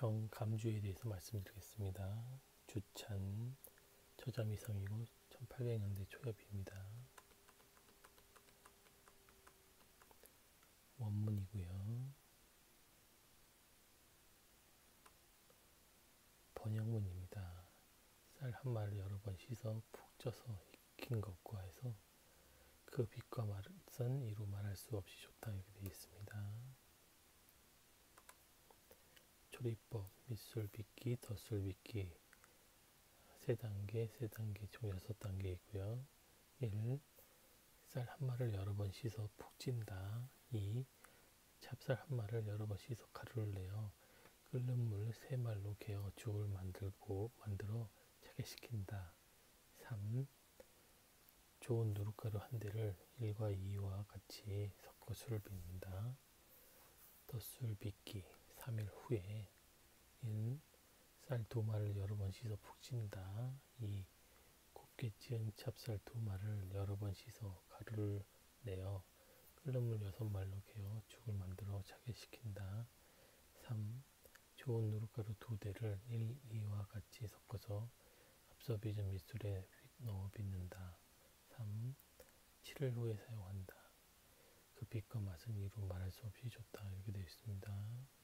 부평 감주에 대해서 말씀드리겠습니다. 주찬 저자미성이고 1800년대 초엽입니다. 원문이고요. 번역문입니다. 쌀 한 마를 여러 번 씻어 푹 쪄서 익힌 것과 해서 그 빛과 맛은 이루 말할 수 없이 좋다 이렇게 되어 있습니다. 조리법, 밑술 빚기, 덧술 빚기 세 단계, 세 단계, 총 여섯 단계 있고요. 1. 쌀 한 마를 여러 번 씻어 푹 찐다. 2. 찹쌀 한 마를 여러 번 씻어 가루를 내어 끓는 물 세 말로 개어 죽을 만들고 만들어 차게 식힌다. 3. 좋은 누룩가루 한 대를 1과 2와 같이 섞어 술을 빚는다. 덧술 빚기 3일 후에 1. 쌀 두 마를 여러 번 씻어 푹 찐다. 2. 곱게 찌은 찹쌀 두 마를 여러 번 씻어 가루를 내어 끓는 물 여섯 말로 개어 죽을 만들어 차게 식힌다. 3. 좋은 누룩가루 두 대를 1, 2와 같이 섞어서 앞서 빚은 밑술에 넣어 빚는다. 3. 7일 후에 사용한다. 그 빛과 맛은 이루 말할 수 없이 좋다. 이렇게 되어 있습니다.